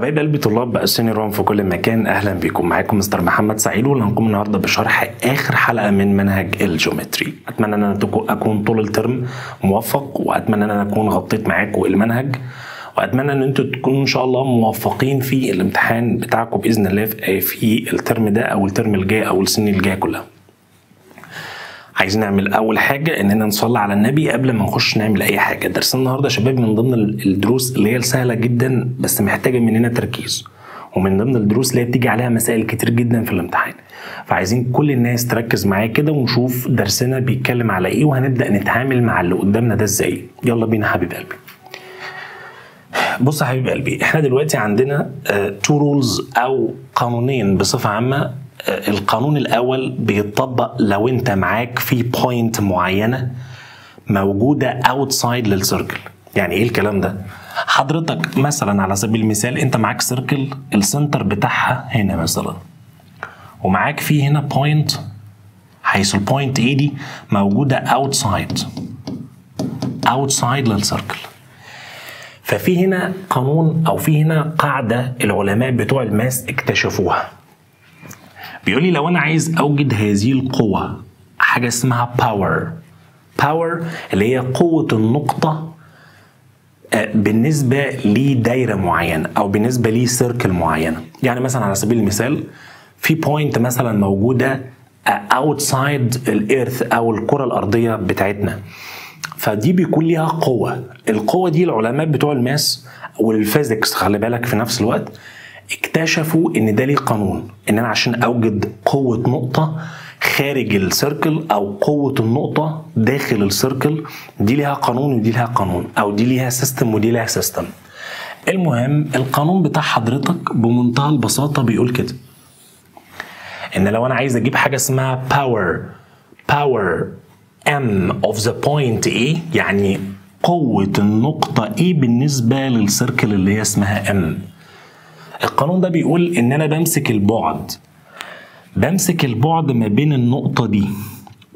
حبايب قلبي طلاب بأسني room في كل مكان. أهلا بكم معاكم مستر محمد سعيد واللي النهارده بشرح آخر حلقة من منهج ال geometry. أتمنى إن أنا تكو- أكون طول الترم موفق وأتمنى إن أنا أكون غطيت معاكم المنهج. وأتمنى إن أنتوا تكونوا إن شاء الله موفقين في الامتحان بتاعكم بإذن الله في الترم ده أو الترم الجاي أو السنين الجاية كلها. عايزين نعمل أول حاجة اننا نصلي على النبي قبل ما نخش نعمل أي حاجة. درسنا النهارده يا شباب من ضمن الدروس اللي هي السهله جدا بس محتاجة مننا تركيز. ومن ضمن الدروس اللي هي بتيجي عليها مسائل كتير جدا في الامتحان. فعايزين كل الناس تركز معايا كده ونشوف درسنا بيتكلم على إيه وهنبدأ نتعامل مع اللي قدامنا ده إزاي. يلا بينا حبيب قلبي. بص يا حبيب قلبي إحنا دلوقتي عندنا two rules أو قانونين بصفة عامة آه، القانون الأول بيتطبق لو أنت معاك في point معينة موجودة outside لل circle يعني إيه الكلام ده؟ حضرتك مثلا على سبيل المثال أنت معاك circle ال center بتاعها هنا مثلا. ومعاك في هنا point حيث ال point A دي موجودة outside outside لل circle ففي هنا قانون أو في هنا قاعدة العلماء بتوع ال math اكتشفوها. بيقول لي لو أنا عايز أوجد هذه القوة حاجة اسمها power power اللي هي قوة النقطة آه، بالنسبة لدايره معينة أو بالنسبة ل circle معينه يعني مثلا على سبيل المثال في point مثلا موجودة outside ال earth أو الكرة الأرضية بتاعتنا. فدي بيكون ليها قوة. القوة دي العلماء بتوع ال math وال physics خلي بالك في نفس الوقت اكتشفوا إن ده ليه قانون. إن أنا عشان أوجد قوة نقطة خارج ال circle أو قوة النقطة داخل ال circle دي ليها قانون ودي ليها قانون أو دي ليها system ودي ليها system المهم القانون بتاع حضرتك بمنتهى البساطة بيقول كده. إن لو أنا عايز أجيب حاجة اسمها power power m of the point A يعني قوة النقطة A بالنسبة لل circle اللي هي اسمها m. القانون ده بيقول إن أنا بمسك البعد بمسك البعد ما بين النقطة دي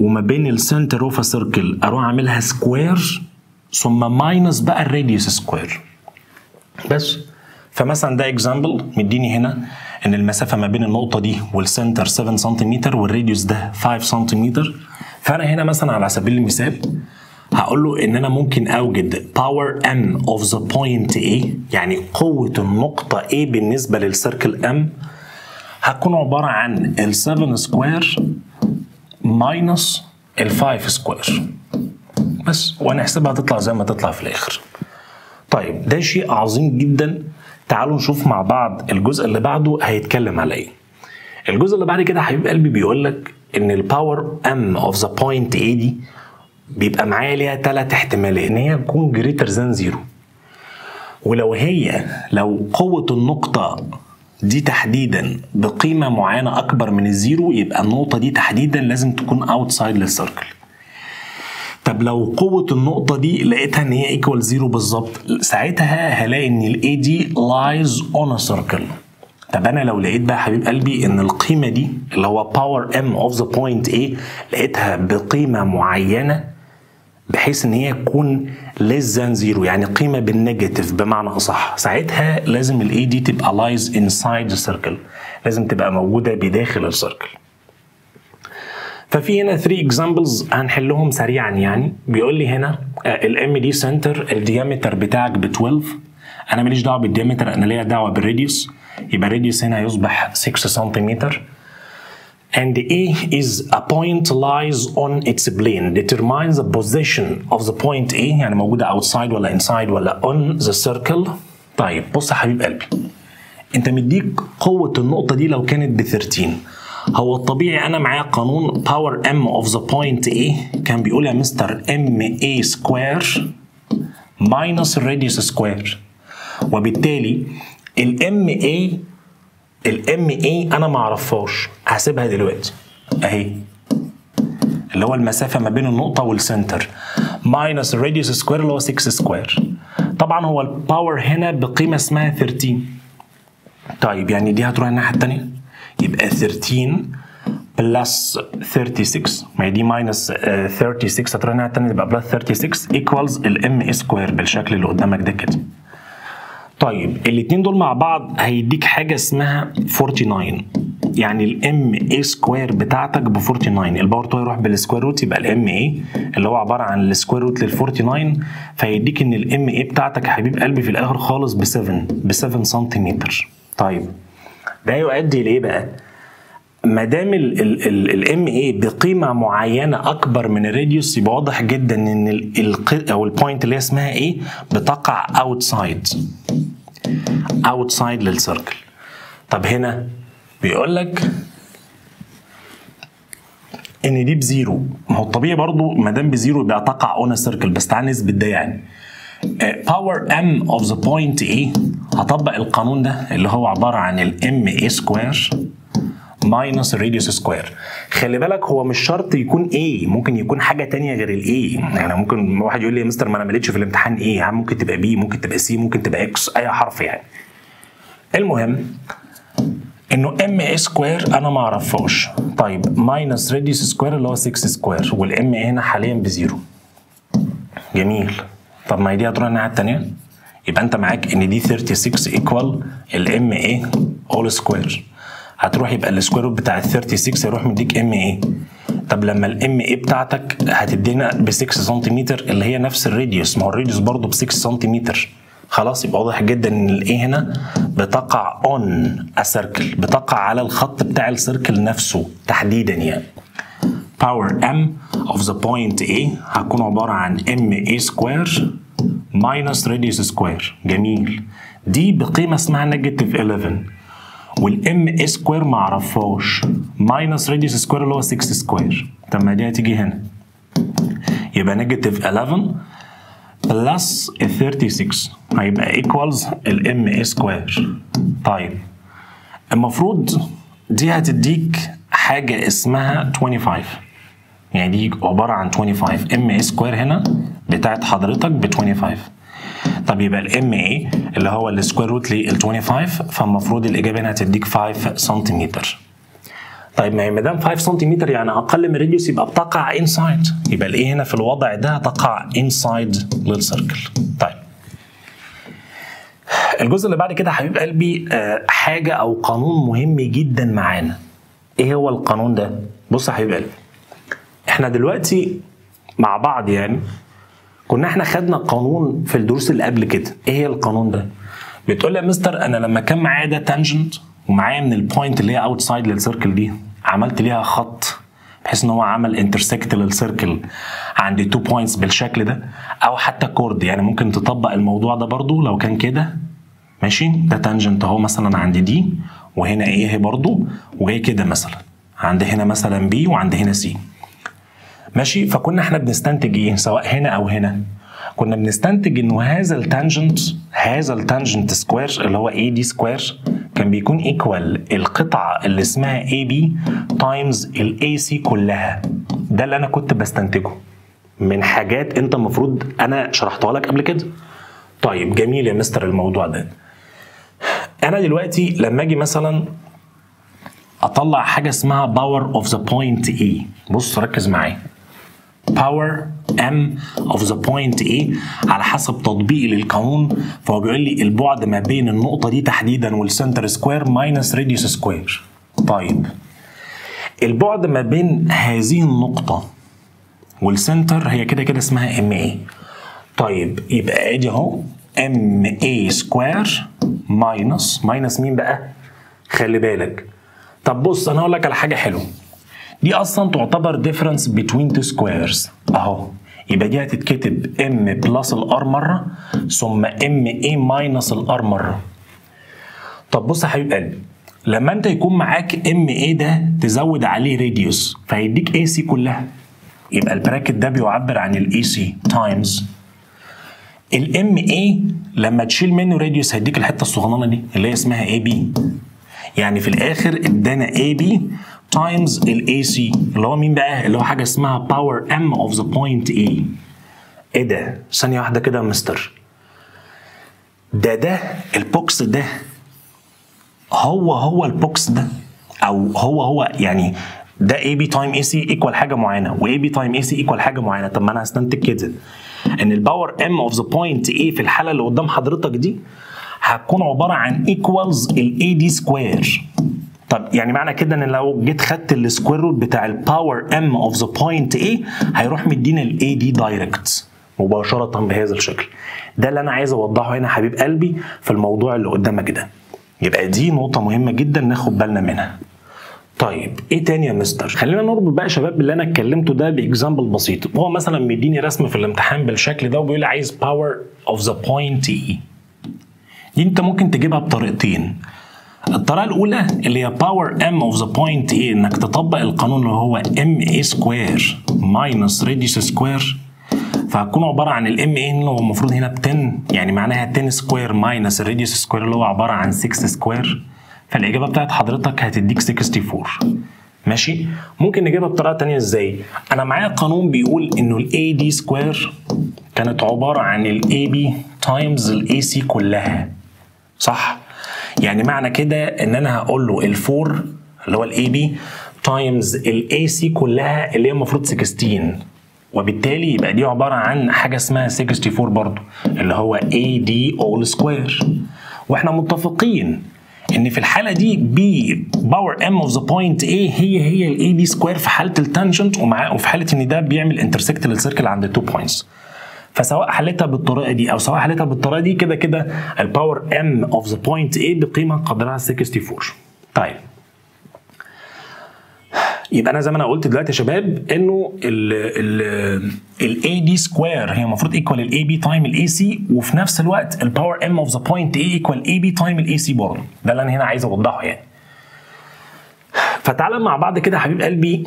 وما بين ال center of circle أروح أعملها square ثم minus بقى ال radius square بس. فمثلا ده example مديني هنا إن المسافة ما بين النقطة دي وال center 7 سنتيمتر وال radius ده 5 سنتيمتر فأنا هنا مثلا على سبيل المثال هقول له إن أنا ممكن أوجد power m of the point A يعني قوة النقطة A بالنسبة لل circle M هتكون عبارة عن ال 7 square minus ال 5 square بس وهنحسبها تطلع زي ما تطلع في الآخر. طيب ده شيء عظيم جدا. تعالوا نشوف مع بعض الجزء اللي بعده هيتكلم على إيه. الجزء اللي بعد كده حبيب قلبي بيقول لك إن ال power m of the point A دي بيبقى معايا ليها ثلاث احتمالات إن هي تكون greater than zero ولو هي لو قوة النقطة دي تحديدا بقيمة معينة أكبر من ال zero يبقى النقطة دي تحديدا لازم تكون outside لل circle طب لو قوة النقطة دي لقيتها إن هي equal zero بالظبط ساعتها هلاقي إن ال A دي lies on circle طب أنا لو لقيت بقى حبيب قلبي إن القيمة دي اللي هو power m of the point A لقيتها بقيمة معينة بحيث إن هي تكون less than zero يعني قيمة بال negative بمعنى أصح. ساعتها لازم ال A دي تبقى lies inside the circle لازم تبقى موجودة بداخل ال circle ففي هنا 3 examples هنحلهم سريعا يعني. بيقول لي هنا ال M دي center ال diameter بتاعك ب 12 أنا ماليش دعوة بال diameter أنا ليا دعوة بال radius يبقى ال radius هنا هيصبح 6 سنتيمتر and A is a point lies on its plane determines the position of the point A يعني موجودة outside ولا inside ولا on the circle. طيب بص يا حبيب قلبي. أنت مديك قوة النقطة دي لو كانت ب 13 هو الطبيعي أنا معايا قانون power M of the point A. كان بيقول يا مستر MA square minus ال radius square وبالتالي ال MA ال MA أنا ما أعرفهاش. هسيبها دلوقتي. أهي. اللي هو المسافة ما بين النقطة وال center minus ال radius square اللي هو 6 square طبعا هو ال power هنا بقيمة اسمها 13 طيب يعني دي هتروح الناحية الثانية يبقى 13 plus 36 ما هي دي minus 36 هتروح الناحية الثانية يبقى plus 36 equals ال M square بالشكل اللي قدامك ده كده. طيب الاثنين دول مع بعض هيديك حاجة اسمها 49 يعني ال MA square بتاعتك ب 49 ال power 2 يروح بال square root يبقى ال MA اللي هو عبارة عن ال square root لل 49 فيديك إن ال MA بتاعتك يا حبيب قلبي في الآخر خالص ب 7 ب 7 سنتيمتر. طيب ده يؤدي لإيه بقى؟ ما دام ال MA بقيمة معينة أكبر من ال radius يبقى واضح جدا إن ال أو ال point اللي اسمها إيه؟ بتقع outside outside لل circle طب هنا بيقول لك إن دي ب zero. ما هو الطبيعي برضو ما دام ب zero يبقى تقع on circle بس تعال نثبت ده يعني. power M of the point A هطبق القانون ده اللي هو عبارة عن ال MA square minus ال radius square خلي بالك هو مش شرط يكون A ممكن يكون حاجة تانية غير ال A يعني ممكن واحد يقول لي يا مستر ما أنا ما في الامتحان A ممكن تبقى B ممكن تبقى C ممكن تبقى X أي حرف يعني. المهم إنه MA square أنا ما أعرفهاش. طيب minus radius square اللي هو 6 square وال M هنا حاليا ب zero. جميل. طب ما هي دي هتروح الناحية الثانية يبقى أنت معاك إن دي 36 equal ال MA اول square هتروح يبقى ال square root بتاع ال 36 هيروح مديك MA طب لما ال MA بتاعتك هتدينا ب 6 سنتيمتر اللي هي نفس ال radius. ما هو ال radius برضه ب 6 سنتيمتر. خلاص يبقى واضح جدا إن ال A هنا بتقع on circle بتقع على الخط بتاع ال circle نفسه تحديدا يعني. power M of the point A هتكون عبارة عن MA square minus radius square جميل. دي بقيمة اسمها negative 11 وال M square ما اعرفهاش minus radius square اللي هو 6 square طب ما دي هتيجي هنا. يبقى negative 11 plus ال 36 هيبقى equals ال M square طيب. المفروض دي هتديك حاجة اسمها 25 يعني دي عبارة عن 25 M square هنا بتاعت حضرتك ب 25 طب يبقى ال MA اللي هو ال square root لل 25 فالمفروض الإجابة هنا هتديك 5 سنتيمتر طيب ما هي ما دام 5 سنتيمتر يعني أقل من ال radius يبقى بتقع inside يبقى ال A هنا في الوضع ده تقع inside لل circle طيب. الجزء اللي بعد كده حبيب قلبي آه، حاجة أو قانون مهم جدا معانا. إيه هو القانون ده؟ بص يا حبيب قلبي. إحنا دلوقتي مع بعض يعني كنا إحنا خدنا قانون في الدروس اللي قبل كده. إيه هي القانون ده؟ بتقول لي يا مستر أنا لما كان معايا ده tangent ومعايا من ال point اللي هي outside لل circle دي عملت ليها خط بحيث إن هو عمل intersect لل circle عند two points بالشكل ده أو حتى chord يعني ممكن تطبق الموضوع ده برضو لو كان كده. ماشي؟ ده tangent أهو مثلا عند دي وهنا A برضو وجاي كده مثلا. عند هنا مثلا B وعند هنا C ماشي؟ فكنا إحنا بنستنتج إيه؟ سواء هنا أو هنا. كنا بنستنتج إنه هذا ال tangent هذا ال tangent square اللي هو AD square كان بيكون equal القطعة اللي اسمها AB times ال AC كلها. ده اللي أنا كنت بستنتجه. من حاجات أنت المفروض أنا شرحتها لك قبل كده. طيب جميل يا مستر الموضوع ده. أنا دلوقتي لما أجي مثلا أطلع حاجة اسمها power of the point A بص ركز معايا. power M of the point A على حسب تطبيقي للقانون. فهو بيقول لي البعد ما بين النقطة دي تحديدا وال center square minus radius square طيب. البعد ما بين هذه النقطة وال center هي كده كده اسمها MA طيب يبقى آدي أهو. MA square minus minus مين بقى؟ خلي بالك. طب بص أنا هقول لك على حاجة حلوة. دي أصلا تعتبر difference between two squares. أهو. يبقى دي هتتكتب m plus ال R مرة ثم M a minus ال R مرة. طب بص يا حبيب قلبي لما أنت يكون معاك M a ده تزود عليه radius فهيديك AC كلها. يبقى ال bracket ده بيعبر عن ال AC times ال MA لما تشيل منه radius هيديك الحتة الصغننة دي اللي هي اسمها AB يعني في الآخر ادانا AB times ال AC اللي هو مين بقى؟ اللي هو حاجة اسمها power M of the point A إيه ده؟ ثانية واحدة كده يا مستر. ده ده ال box ده هو هو ال box ده أو هو هو يعني ده AB time AC equal حاجة معينة و AB time AC equal حاجة معينة. طب ما أنا هستنتج كده. إن ال power M of the point A في الحالة اللي قدام حضرتك دي هتكون عبارة عن equals ال AD square طب يعني معنى كده إن لو جيت خدت ال square root بتاع ال power M of the point A هيروح مدينا ال AD direct مباشرة بهذا الشكل. ده اللي أنا عايز أوضحه هنا حبيب قلبي في الموضوع اللي قدامك ده. يبقى دي نقطة مهمة جدا ناخد بالنا منها. طيب إيه تاني يا مستر؟ خلينا نربط بقى شباب اللي أنا اتكلمته ده ب example بسيط. هو مثلا مديني رسم في الامتحان بالشكل ده وبيقول لي عايز power of the point A دي أنت ممكن تجيبها بطريقتين. الطريقة الأولى اللي هي power M of the point A إنك تطبق القانون اللي هو MA square minus radius square فهتكون عبارة عن ال MA اللي هو المفروض هنا ب 10 يعني معناها 10 square minus ال radius square اللي هو عبارة عن 6 square فالإجابة بتاعت حضرتك هتديك 64 ماشي؟ ممكن نجيبها بطريقة تانية إزاي؟ أنا معايا قانون بيقول إنه ال AD square كانت عبارة عن ال AB times ال AC كلها. صح؟ يعني معنى كده إن أنا هقول له ال four اللي هو ال AB times ال AC كلها اللي هي المفروض 16 وبالتالي يبقى دي عبارة عن حاجة اسمها 64 برضو اللي هو AD all square وإحنا متفقين إن في الحالة دي بي power M of the point A هي هي ال AD square في حالة ال tangent وفي حالة إن ده بيعمل intersect لل circle عند ال two points فسواء حلتها بالطريقة دي أو سواء حلتها بالطريقة دي كده كده ال power M of the point A بقيمة قدرها 64 طيب. يبقى أنا زي ما أنا قلت دلوقتي يا شباب إنه ال AD square هي المفروض equal ال AB time ال AC وفي نفس الوقت ال power M of the point A equal AB time ال AC برضه. ده اللي أنا هنا عايز أوضحه يعني. فتعالى مع بعض كده حبيب قلبي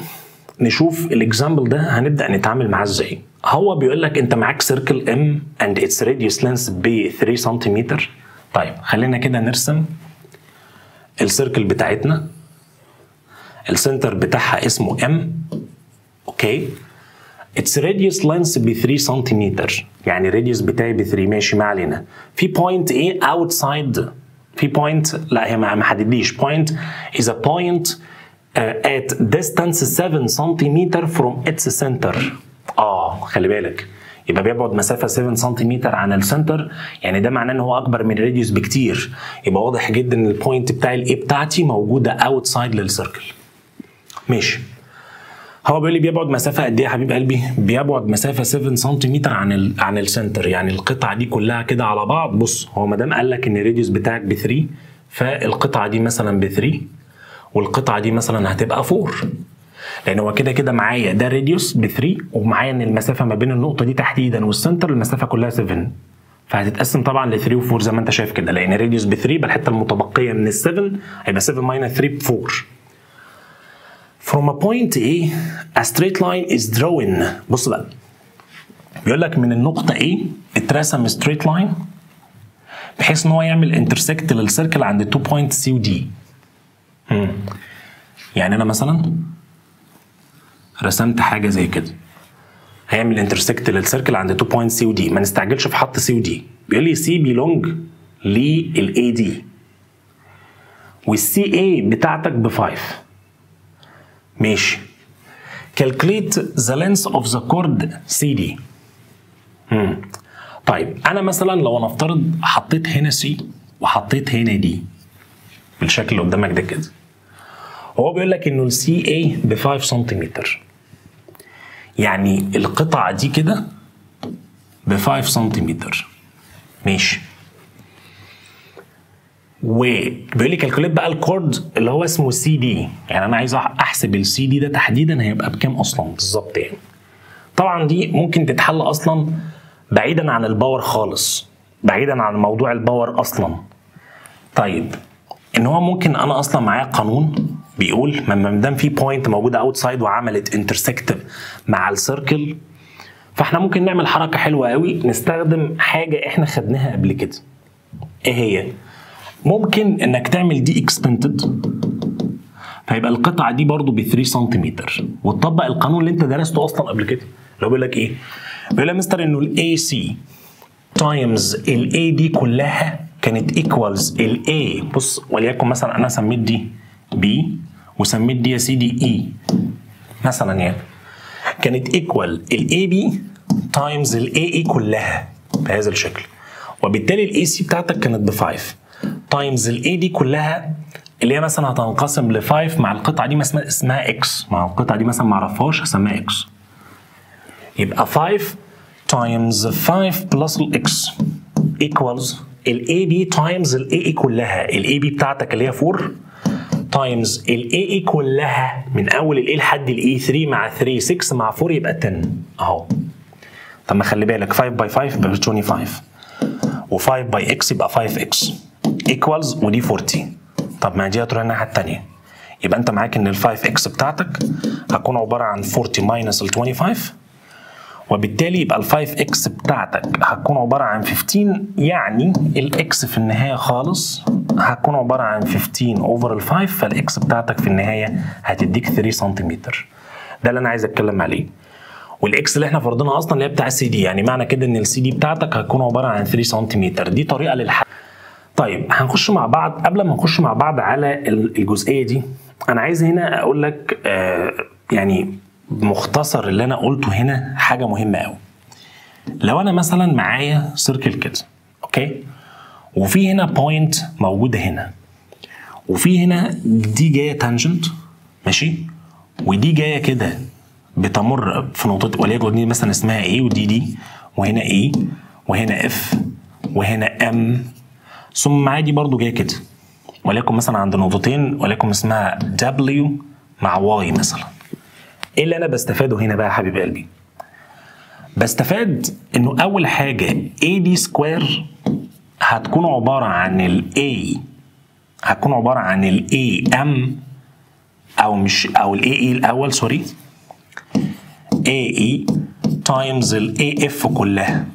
نشوف ال example ده هنبدأ نتعامل معاه إزاي. هو بيقول لك انت معاك circle M and its radius length ب 3 سنتيمتر طيب خلينا كده نرسم ال circle بتاعتنا. ال center بتاعها اسمه M okay its radius length ب 3 سنتيمتر يعني ال radius بتاعي ب 3 ماشي ما علينا. في point A outside في point لا هي ما حددليش point a point uh, at distance 7 سنتيمتر from its center. آه خلي بالك. يبقى بيبعد مسافة 7 سنتيمتر عن ال center يعني ده معناه إن هو أكبر من ال radius بكتير. يبقى واضح جدا إن ال point بتاع ال A بتاعتي موجودة outside لل circle ماشي. هو بيقول لي بيبعد مسافة قد إيه يا حبيب قلبي؟ بيبعد مسافة 7 سنتيمتر عن ال عن ال center يعني القطعة دي كلها كده على بعض. بص هو ما دام قال لك إن ال radius بتاعك ب 3 فالقطعة دي مثلا ب 3 والقطعة دي مثلا هتبقى 4 لأن هو كده كده معايا ده radius ب 3 ومعايا إن المسافة ما بين النقطة دي تحديدا وال center المسافة كلها 7 فهتتقسم طبعا ل 3 و 4 زي ما أنت شايف كده لأن ال radius ب 3 يبقى الحتة المتبقية من ال 7 هيبقى 7 minus 3 ب 4 From a point A, a straight line is drawn. بص بقى. بيقول لك من النقطة A اترسم straight line بحيث إن هو يعمل intersect لل circle عند 2 point C و D. مم. يعني أنا مثلا رسمت حاجة زي كده. هيعمل intersect لل circle عند 2 point C و D، ما نستعجلش في حط C و D. بيقول لي C belong لل AD. وال CA بتاعتك ب 5. ماشي calculate the length of the chord CD مم. طيب أنا مثلا لو نفترض حطيت هنا C وحطيت هنا D بالشكل اللي قدامك ده كده هو بيقول لك إنه ال CA ب 5 سنتيمتر يعني القطعة دي كده ب 5 سنتيمتر ماشي. وبيقول لي calculate بقى ال chord اللي هو اسمه سي دي يعني أنا عايز أحسب السي دي ده تحديدا هيبقى بكام أصلا؟ بالظبط يعني. طبعا دي ممكن تتحل أصلا بعيدا عن ال power خالص. بعيدا عن موضوع ال power أصلا. طيب إن هو ممكن أنا أصلا معايا قانون بيقول ما دام في point موجودة outside وعملت intersect مع ال circle فاحنا ممكن نعمل حركة حلوة قوي نستخدم حاجة إحنا خدناها قبل كده. إيه هي؟ ممكن انك تعمل دي extended فيبقى القطعة دي برضو ب 3 سنتيمتر وتطبق القانون اللي انت درسته أصلا قبل كده. اللي هو بيقول لك إيه؟ بيقول لك مستر انه ال AC times ال AD كلها كانت ايكوالز الاي بص وليكن مثلا أنا سميت دي B وسميت دي يا سيدي E مثلا يعني. كانت equal ال AB times ال AE كلها بهذا الشكل. وبالتالي ال AC بتاعتك كانت ب 5 times ال AD كلها اللي هي مثلا هتنقسم ل 5 مع القطعة دي اسمها X مع القطعة دي مثلا ما اعرفهاش هسميها X يبقى 5 times 5 plus ال X equals ال AB times ال AE كلها. ال AB بتاعتك اللي هي 4 times ال AE كلها من أول ال A لحد ال E 3 مع 3 6 مع 4 يبقى 10 أهو. طب ما خلي بالك 5 by 5 يبقى 25 و5 by X يبقى 5 X equals ودي 40 طب ما دي هتروح الناحية الثانية يبقى أنت معاك إن ال 5 X بتاعتك هتكون عبارة عن 40 minus ال 25 وبالتالي يبقى ال 5 X بتاعتك هتكون عبارة عن 15 يعني ال X في النهاية خالص هتكون عبارة عن 15 over ال 5 فال X بتاعتك في النهاية هتديك 3 سنتيمتر ده اللي أنا عايز أتكلم عليه. وال X اللي إحنا فرضناها أصلا اللي هي بتاع السي دي يعني معنى كده إن السي دي بتاعتك هتكون عبارة عن 3 سنتيمتر دي طريقة للحل. طيب هنخش مع بعض. قبل ما نخش مع بعض على الجزئية دي أنا عايز هنا أقول لك آه يعني مختصر اللي أنا قلته هنا حاجة مهمة قوي لو أنا مثلا معايا circle كده okay؟ وفي هنا point موجودة هنا. وفي هنا دي جاية tangent ماشي؟ ودي جاية كده بتمر في نقطة وليكن دي مثلا اسمها A ودي D وهنا E وهنا F وهنا M ثم معايا دي برضو جاية كده. وليكن مثلا عند نقطتين وليكن اسمها W مع Y مثلا. إيه اللي أنا بستفاده هنا بقى يا حبيب قلبي؟ بستفاد إنه أول حاجة AD square هتكون عبارة عن ال A هتكون عبارة عن ال AM أو مش أو ال AE الأول sorry AE times ال AF كلها.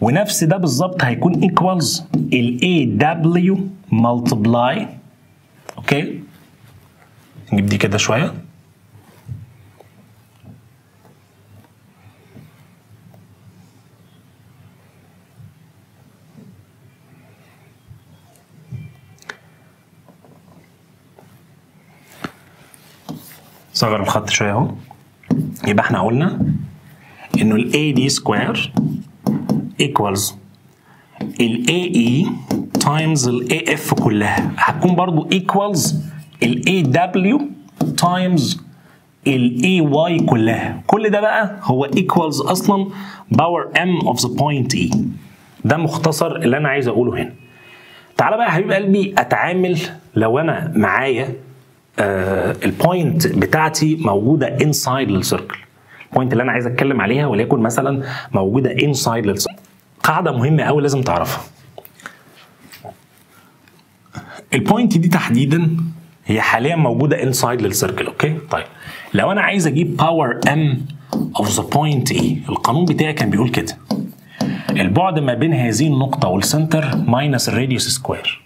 ونفس ده بالظبط هيكون equals ال AW multiply okay نجيب دي كده شوية. صغر الخط شوية أهو. يبقى إحنا قلنا إنه ال AD سكوير equals ال AE times ال AF كلها. هتكون برضو equals ال AW times ال AY كلها. كل ده بقى هو equals أصلا power m of the point E. ده مختصر اللي أنا عايز أقوله هنا. تعالى بقى يا حبيب قلبي أتعامل لو أنا معايا ال point بتاعتي موجودة inside ال circle ال point اللي أنا عايز أتكلم عليها وليكن مثلا موجودة inside لل circle قاعدة مهمة قوي لازم تعرفها. ال point دي تحديدا هي حاليا موجودة inside لل circle okay؟ طيب. لو أنا عايز أجيب power M of the point A القانون بتاعي كان بيقول كده. البعد ما بين هذه النقطة وال center minus ال radius square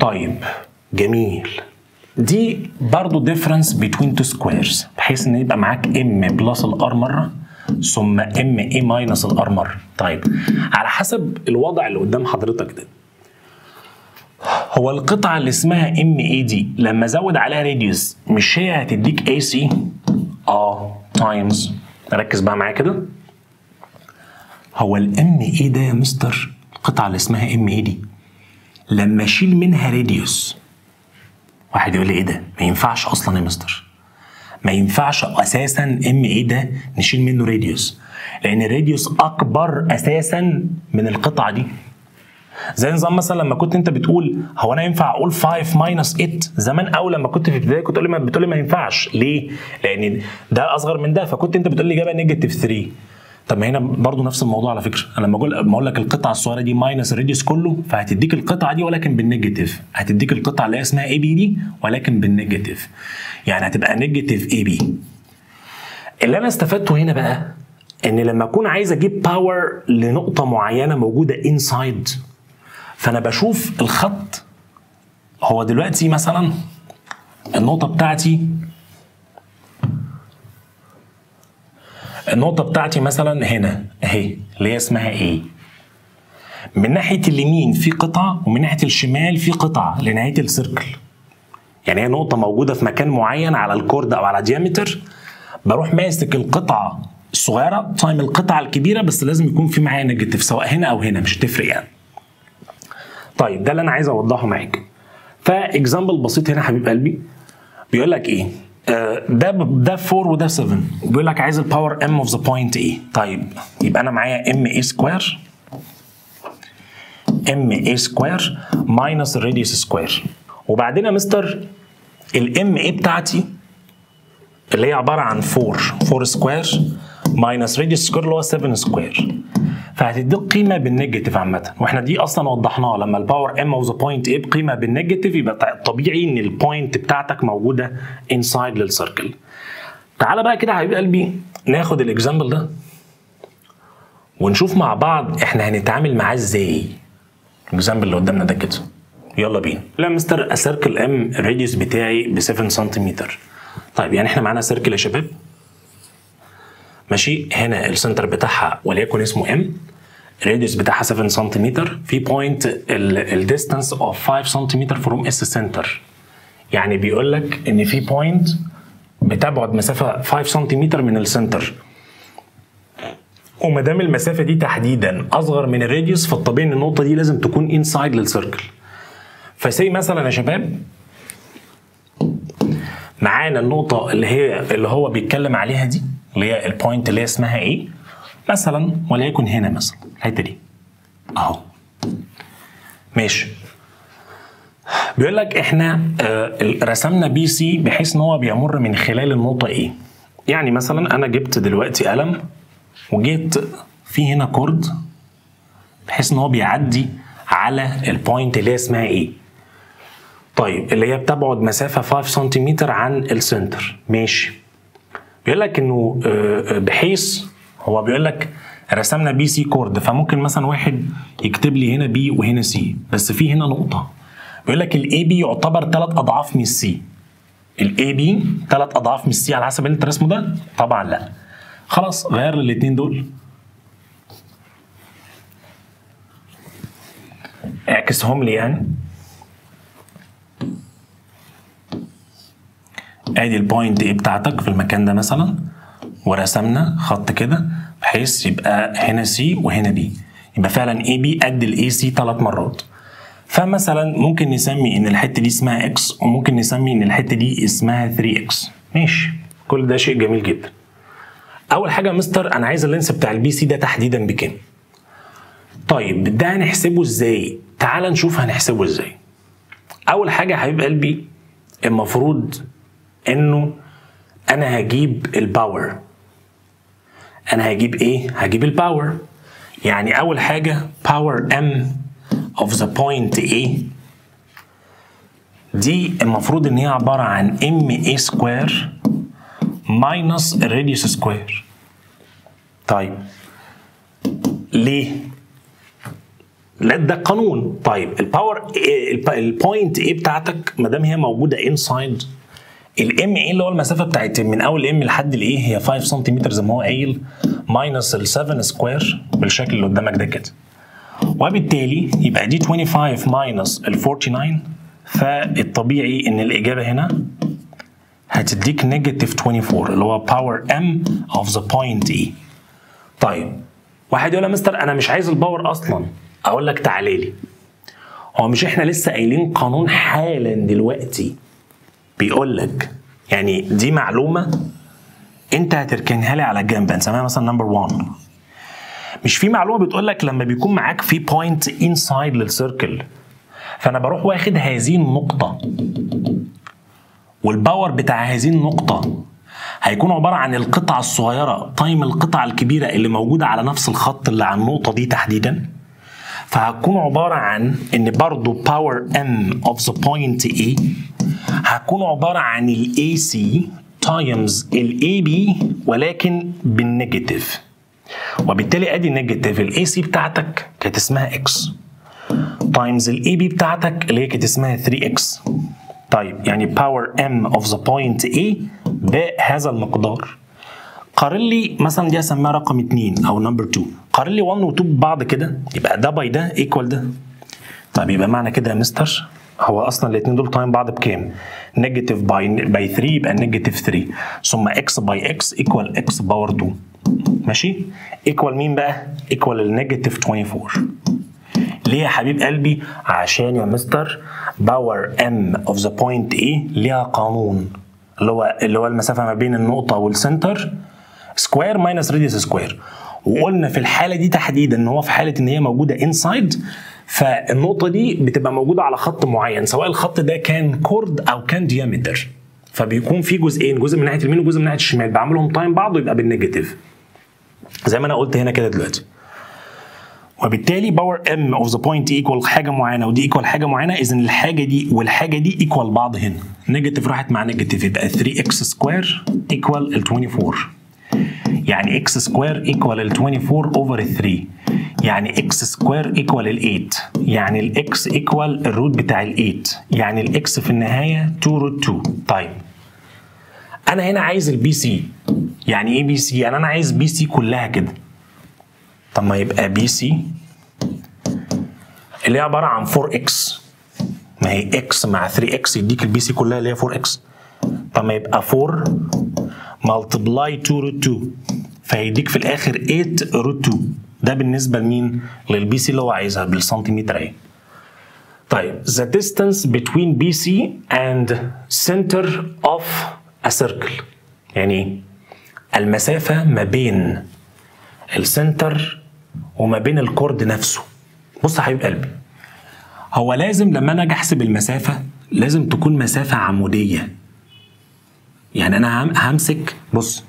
طيب جميل. دي برضو difference between two squares بحيث إن يبقى معاك M plus ال R مرة ثم MA minus ال R مرة. طيب على حسب الوضع اللي قدام حضرتك ده هو القطعة اللي اسمها MA دي لما ازود عليها radius مش هي هتديك AC آه times ركز بقى معايا كده. هو ال MA ده يا مستر القطعة اللي اسمها MA دي لما أشيل منها radius واحد يقول لي إيه ده؟ ما ينفعش أصلا يا مستر. ما ينفعش أساسا MA ده نشيل منه radius لأن ال radius أكبر أساسا من القطعة دي. زي نظام مثلا لما كنت أنت بتقول هو أنا ينفع أقول 5 minus 8 زمان قوي لما كنت في ابتدائي كنت بتقول لي ما ينفعش. ليه؟ لأن ده أصغر من ده. فكنت أنت بتقول لي إجابة negative 3 طب ما هنا برضه نفس الموضوع على فكرة. أنا لما أقول أقول لك القطعة الصغيرة دي minus ال radius كله فهتديك القطعة دي ولكن بال negative هتديك القطعة اللي هي اسمها AB دي ولكن بال negative يعني هتبقى negative AB اللي أنا استفدته هنا بقى إن لما أكون عايز أجيب power لنقطة معينة موجودة inside فأنا بشوف الخط. هو دلوقتي مثلا النقطة بتاعتي النقطة بتاعتي مثلا هنا أهي اللي هي اسمها A من ناحية اليمين في قطعة ومن ناحية الشمال في قطعة لنهاية ال circle يعني هي نقطة موجودة في مكان معين على ال chord أو على diameter بروح ماسك القطعة الصغيرة times القطعة الكبيرة بس لازم يكون في معايا negative سواء هنا أو هنا مش هتفرق يعني. طيب ده اللي أنا عايز أوضحه معاك. ف example بسيط هنا حبيب قلبي. بيقول لك إيه؟ ده ده 4 وده 7 بيقول لك عايز ال power M of the point A طيب يبقى أنا معايا MA square MA square minus ال radius square وبعدين يا mister ال MA بتاعتي اللي هي عبارة عن 4 4 square minus radius square اللي هو 7 square فهتديك قيمة بال negative عامة. وإحنا دي أصلا وضحناها. لما ال power M of the point A بقيمة بال negative يبقى طبيعي إن ال point بتاعتك موجودة inside لل circle تعالى بقى كده حبيب قلبي ناخد ال example ده ونشوف مع بعض إحنا هنتعامل معاه إزاي. ال example اللي قدامنا ده كده. يلا بينا. لا mister a circle M ال radius بتاعي ب 7 سنتيمتر. طيب يعني إحنا معانا circle يا شباب؟ ماشي؟ هنا ال center بتاعها وليكن اسمه M ال radius بتاعها 7 سنتيمتر في point ال distance of 5 سنتيمتر from its center يعني بيقول لك إن في point بتبعد مسافة 5 سنتيمتر من ال center وما دام المسافة دي تحديدا أصغر من ال radius فالطبيعي إن النقطة دي لازم تكون inside لل circle فسي مثلا يا شباب معانا النقطة اللي هي اللي هو بيتكلم عليها دي. اللي هي ال point اللي هي اسمها A؟ مثلا وليكن هنا مثلا الحتة دي. أهو. ماشي. بيقول لك إحنا آه، رسمنا BC بحيث إن هو بيمر من خلال النقطة A يعني مثلا أنا جبت دلوقتي قلم وجيت في هنا chord بحيث إن هو بيعدي على ال point اللي هي اسمها A طيب اللي هي بتبعد مسافة 5 سنتيمتر عن ال center ماشي. بيقول لك إنه آه، آه، بحيث هو بيقول لك رسمنا BC chord فممكن مثلا واحد يكتب لي هنا B وهنا C بس في هنا نقطة. بيقول لك ال AB يعتبر ثلاث أضعاف من ال AC ال AB ثلاث أضعاف من ال AC على حسب اللي انت رسمه ده؟ طبعا لا. خلاص غير الاثنين دول. اعكسهم لي يعني. ادي ال point A بتاعتك في المكان ده مثلا ورسمنا خط كده بحيث يبقى هنا C وهنا B يبقى فعلا AB قد ال AC ثلاث مرات. فمثلا ممكن نسمي إن الحتة دي اسمها X وممكن نسمي إن الحتة دي اسمها 3 X ماشي. كل ده شيء جميل جدا. أول حاجة مستر أنا عايز ال length بتاع ال BC ده تحديدا بكام؟ طيب ده هنحسبه إزاي؟ تعال نشوف هنحسبه إزاي. أول حاجة يا حبيب قلبي المفروض انه أنا هجيب ال power أنا هجيب إيه؟ هجيب ال power يعني اول حاجة power M of the point A. دي المفروض ان هي عبارة عن MA square minus ال radius square طيب. ليه؟ لا ده قانون. طيب ال power ال point A بتاعتك ما دام هي موجودة inside ال MA اللي هو المسافة بتاعت من أول M لحد ال A هي 5 سنتيمتر زي ما هو قايل minus ال 7 square بالشكل اللي قدامك ده كده. وبالتالي يبقى دي 25 minus ال 49 فالطبيعي إن الإجابة هنا هتديك negative 24 اللي هو power M of the point A طيب واحد يقول يا مستر أنا مش عايز ال power أصلا. أقول لك تعالى لي. هو مش إحنا لسه قايلين قانون حالا دلوقتي بيقول لك يعني دي معلومة انت هتركنها لي على جنب هنسميها مثلا number 1 مش في معلومة بتقول لك لما بيكون معاك في point inside لل circle فأنا بروح واخد هذه النقطة. وال power بتاع هذه النقطة هيكون عبارة عن القطعة الصغيرة times القطعة الكبيرة اللي موجودة على نفس الخط اللي على النقطة دي تحديدا. فهتكون عبارة عن إن برضو power M of the point A هتكون عبارة عن ال AC times ال AB ولكن بال negative. وبالتالي أدي negative. ال AC بتاعتك كانت اسمها X times ال AB بتاعتك اللي هي كانت اسمها 3 X طيب يعني power M of the point A بهذا المقدار. قارن لي مثلا دي هسميها رقم 2 أو number 2 قارن لي 1 و 2 ببعض كده يبقى ده by ده equal ده. طيب يبقى معنى كده يا مستر هو أصلا الاثنين دول times بعض بكام؟ negative by by 3 يبقى negative 3 ثم X by X equal X power 2 ماشي؟ equal مين بقى؟ equal ال negative 24 ليه يا حبيب قلبي؟ عشان يا مستر power M of the point A ليها قانون. اللي هو اللي هو المسافة ما بين النقطة وال center square minus radius square وقلنا في الحالة دي تحديدا إن هو في حالة إن هي موجودة inside فالنقطة دي بتبقى موجودة على خط معين سواء الخط ده كان chord أو كان diameter فبيكون في جزئين جزء من ناحية اليمين وجزء من ناحية الشمال بعملهم times بعض ويبقى بال negative زي ما أنا قلت هنا كده دلوقتي. وبالتالي power M of the point equal حاجة معينة ودي equal حاجة معينة اذا الحاجة دي والحاجة دي equal بعض هنا. negative راحت مع negative يبقى 3 X square equal ال 24 يعني X square equal ال 24 over 3 يعني X square equal ال 8 يعني ال X equal ال root بتاع ال 8 يعني ال X في النهاية 2 root 2 طيب. أنا هنا عايز ال BC يعني إيه BC يعني أنا عايز BC كلها كده. طب ما يبقى BC اللي هي عبارة عن 4 X ما هي X مع 3 X يديك ال BC كلها اللي هي 4 X طب ما يبقى 4 multiply 2 root 2 فهيديك في الآخر 8 root 2 ده بالنسبة لمين؟ لل BC اللي هو عايزها بالسنتيمتر اهي. طيب the distance between BC and center of a circle. يعني؟ المسافة ما بين ال center وما بين ال chord نفسه. بص يا حبيب قلبي. هو لازم لما أنا أجي أحسب المسافة لازم تكون مسافة عمودية. يعني أنا هم- همسك بص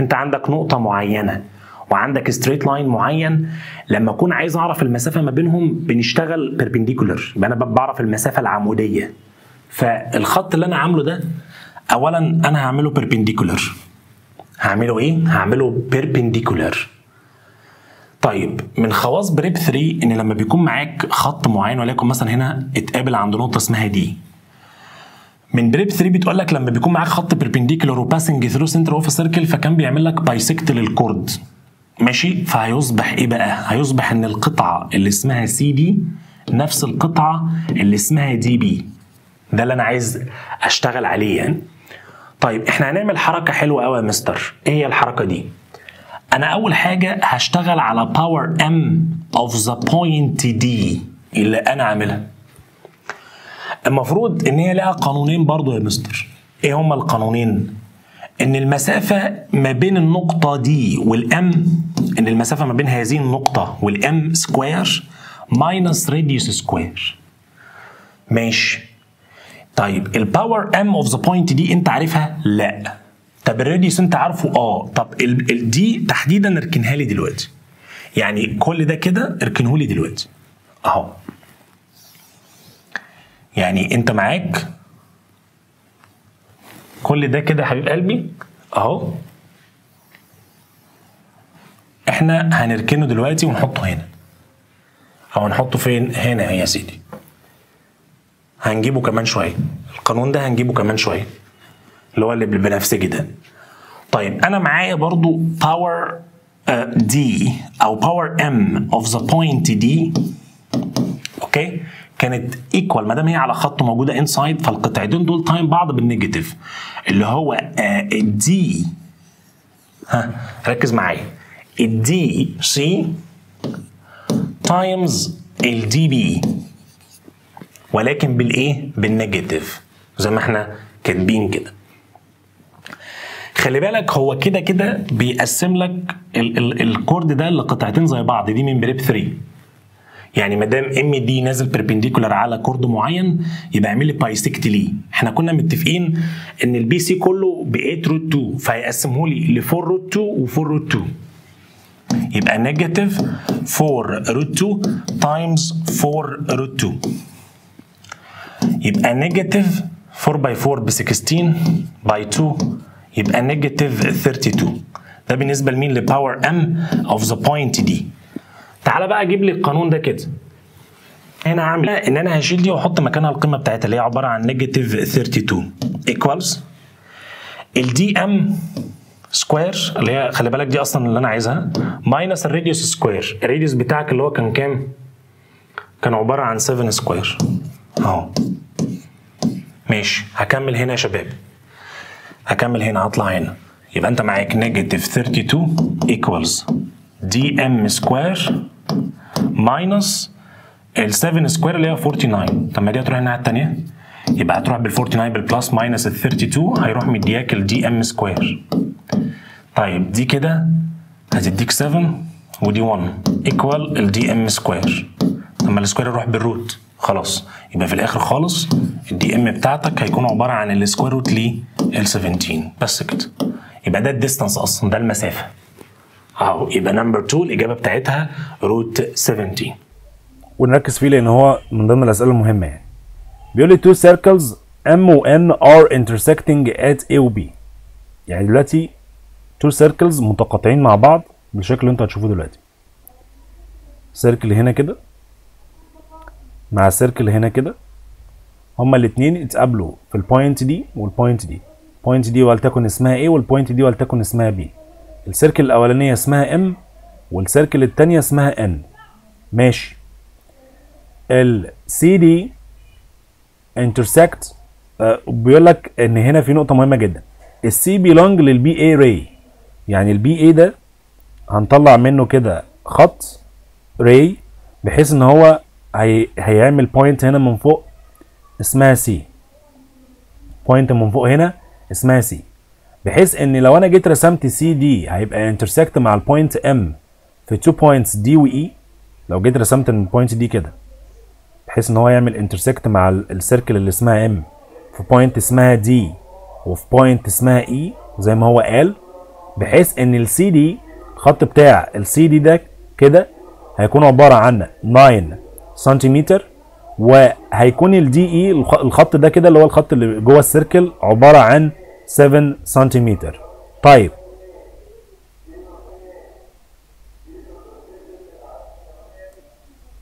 أنت عندك نقطة معينة وعندك straight line معين. لما أكون عايز أعرف المسافة ما بينهم بنشتغل perpendicular يبقى أنا بعرف المسافة العمودية. فالخط اللي أنا عامله ده اولا أنا هعمله perpendicular هعمله إيه؟ هعمله perpendicular طيب من خواص prep 3 إن لما بيكون معاك خط معين وليكن مثلا هنا اتقابل عند نقطة اسمها D من prep 3 بتقول لك لما بيكون معاك خط perpendicular و passing through center of circle فكان بيعمل لك bisect لل chord ماشي؟ فهيصبح إيه بقى؟ هيصبح إن القطعة اللي اسمها سي دي نفس القطعة اللي اسمها DB ده اللي أنا عايز أشتغل عليه يعني. طيب إحنا هنعمل حركة حلوة قوي يا مستر. إيه هي الحركة دي؟ أنا أول حاجة هشتغل على power M of the point D اللي أنا عاملها. المفروض إن هي لها قانونين برضو يا مستر. إيه هما القانونين؟ إن المسافة ما بين النقطة دي وال M إن المسافة ما بين هذه النقطة وال M square minus radius square ماشي. طيب ال power M of the point D أنت عارفها؟ لا. طب ال radius أنت عارفه؟ آه. طب دي تحديدا اركنها لي دلوقتي. يعني كل ده كده اركنه لي دلوقتي. أهو. يعني انت معاك كل ده كده حبيب قلبي اهو. إحنا هنركنه دلوقتي ونحطه هنا. أو نحطه فين؟ هنا يا سيدي. هنجيبه كمان شوية. القانون ده هنجيبه كمان شوية. اللي هو اللي بالبنفسجي ده. طيب أنا معايا برضو power D أو power M of the point D okay؟ كانت equal ما دام هي على خط موجودة inside فالقطعتين دول times بعض بال negative اللي هو ال D ها ركز معايا. ال DC times ال DB ولكن بالايه؟ بال negative زي ما إحنا كاتبين كده. خلي بالك هو كده كده بيقسم لك ال ال ال chord ده لقطعتين زي بعض. دي من prep 3 يعني ما دام MD نازل perpendicular على chord معين يبقى اعمل لي bisect ليه؟ إحنا كنا متفقين ان ال BC كله ب 8 root 2 فهيقسمه لي ل 4 root 2 و 4 root 2 يبقى negative 4 root 2 times 4 root 2 يبقى negative 4 by 4 ب 16 by 2 يبقى negative 32 ده بالنسبة لمين؟ ل power M of the point D تعالى بقى أجيب لي القانون ده كده. هنا هعمل ان أنا هشيل دي واحط مكانها القيمه بتاعتها اللي هي عبارة عن negative 32 equals ال DM square اللي هي خلي بالك دي أصلا اللي أنا عايزها minus ال radius square ال radius بتاعك اللي هو كان كام؟ كان عبارة عن 7 square أهو. ماشي. هكمل هنا يا شباب. هكمل هنا هطلع هنا. يبقى أنت معاك negative 32 equals DM square minus ال 7 square اللي هي 49 طب ما دي هتروح الناحيه الثانية يبقى هتروح بال 49 بال plus minus ال 32 هيروح مدياك ال DM square طيب دي كده هتديك 7 ودي 1 equal ال DM square لما ال square يروح بال root خلاص يبقى في الآخر خالص ال DM بتاعتك هيكون عبارة عن ال square root لل 17 بس كده. يبقى ده ال distance أصلا ده المسافة. اهو يبقى number 2 الإجابة بتاعتها root 17 ونركز فيه لأن هو من ضمن الأسئلة المهمة يعني. بيقول لي two circles M و N are intersecting at A و B. يعني دلوقتي two circles متقاطعين مع بعض بالشكل اللي أنتوا هتشوفوه دلوقتي. circle هنا كده مع circle هنا كده. هما الاتنين اتقابلوا في ال point دي وال point دي ال point دي ولتكن اسمها A وال point دي ولتكن اسمها B. ال circle الأولانية اسمها M وال circle التانية اسمها N. ماشي. ال CD intersect آه، بيقول لك إن هنا في نقطة مهمة جدا. ال C belong لل BA ray يعني ال BA ده هنطلع منه كده خط ray بحيث إن هو هي... هيعمل point هنا من فوق اسمها C point من فوق هنا اسمها C بحيث إن لو أنا جيت رسمت سي دي هيبقى intersect مع ال point M في two points D و E لو جيت رسمت ال point دي كده بحيث إن هو يعمل intersect مع ال- ال circle اللي اسمها M في point اسمها D وفي point اسمها E زي ما هو قال بحيث إن السي دي الخط بتاع السي دي ده كده هيكون عبارة عن 9 سنتيمتر وهيكون ال DE الخط ده كده اللي هو الخط اللي جوه ال circle عبارة عن 7 سنتيمتر. طيب.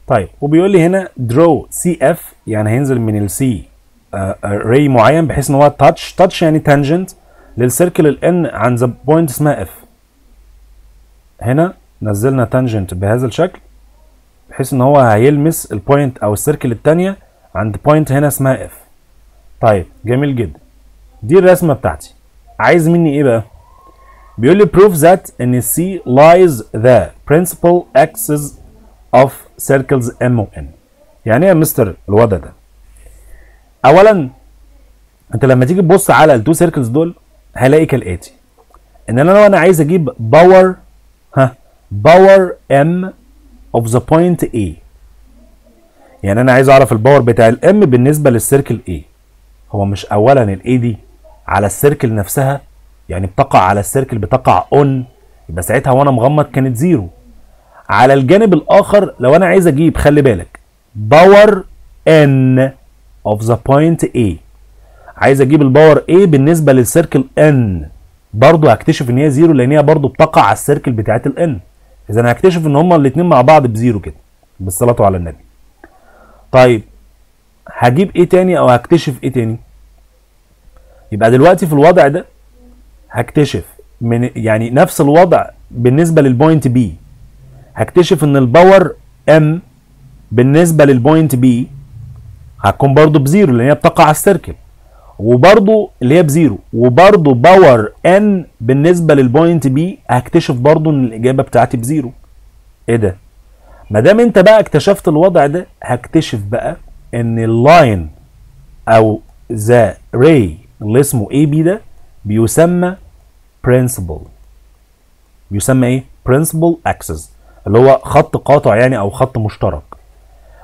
طيب وبيقول لي هنا draw CF يعني هينزل من ال C ray معين بحيث إن هو touch touch يعني tangent لل circle ال N عند the point اسمها F هنا نزلنا tangent بهذا الشكل بحيث إن هو هيلمس ال point أو ال circle الثانية عند point هنا اسمها F طيب جميل جدا. دي الرسمة بتاعتي. عايز مني إيه بقى؟ بيقول لي prove that ان C lies the principal axis of circles M و N. يعني إيه يا مستر الوضع ده؟ اولا أنت لما تيجي تبص على ال two circles دول هلاقي كالآتي. إن أنا لو أنا عايز أجيب power ها power M of the point A. يعني أنا عايز أعرف ال power بتاع ال M بالنسبة لل circle A. هو مش اولا ال A دي. على ال circle نفسها يعني بتقع على ال circle بتقع on يبقى ساعتها وأنا مغمض كانت zero على الجانب الآخر لو أنا عايز أجيب خلي بالك power N of the point A. عايز أجيب ال power A بالنسبة لل circle N. برضه هكتشف إن هي zero لأن هي برضه بتقع على ال circle بتاعت ال N. إذا هكتشف إن هما الاثنين مع بعض ب zero كده بالصلاة على النبي. طيب هجيب إيه تاني أو هكتشف إيه تاني؟ يبقى دلوقتي في الوضع ده هكتشف من يعني نفس الوضع بالنسبة لل point B هكتشف إن ال power M بالنسبة لل point B هتكون برضو ب zero لأن هي بتقع على ال circle وبرضو اللي هي ب zero وبرضو power N بالنسبة لل point B هكتشف برضو إن الإجابة بتاعتي ب zero. إيه ده؟ ما دام أنت بقى اكتشفت الوضع ده هكتشف بقى إن ال line أو the ray اللي اسمه AB ده بيسمى principal. بيسمى إيه؟ principal axis اللي هو خط قاطع يعني أو خط مشترك.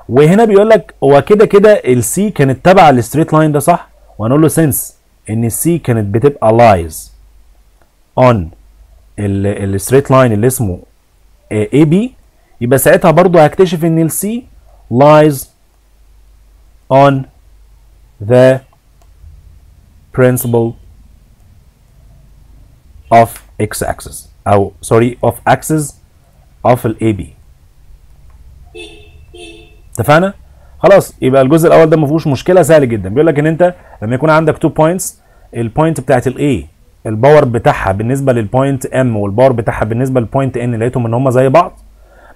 وهنا بيقول لك هو كده كده ال C كانت تبع ال straight line ده صح؟ وهنقول له since إن ال C كانت بتبقى lies on ال straight line اللي اسمه AB يبقى ساعتها برضو هكتشف إن ال C lies on the principal of x axis أو sorry of axis of ال AB اتفقنا؟ خلاص يبقى الجزء الأول ده ما فيهوش مشكلة سهل جدا. بيقول لك إن أنت لما يكون عندك تو بوينتس البوينت بتاعت الاي الباور بتاعها بالنسبة للبوينت ام والباور بتاعها بالنسبة للبوينت ان لقيتهم إن هم زي بعض؟